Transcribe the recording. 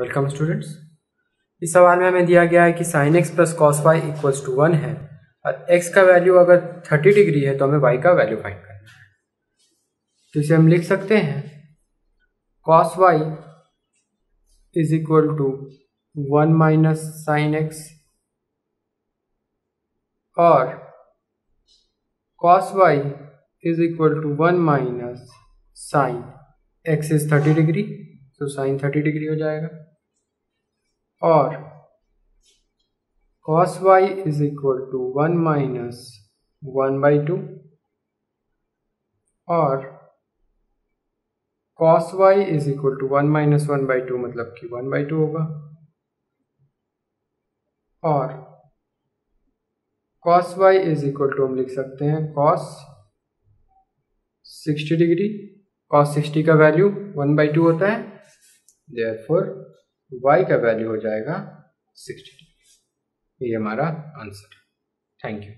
Welcome students. इस सवाल में हमें दिया गया है कि sine x plus cos y equals to one है। और एक्स का वैल्यू अगर थर्टी डिग्री है तो हमें वाई का वैल्यू फाइंड करना है। तो इसे हम लिख सकते हैं। Cos y is equal to one minus sine x और cos y is equal to one minus sine x is thirty degree तो साइन थर्टी डिग्री हो जाएगा। और cos y is equal to one minus one by two और cos y is equal to one minus one by two मतलब कि one by two होगा और cos y is equal to हम लिख सकते हैं cos sixty degree cos sixty का वैल्यू वन बाई टू होता है देयरफॉर y का वैल्यू हो जाएगा सिक्सटी ये हमारा आंसर थैंक यू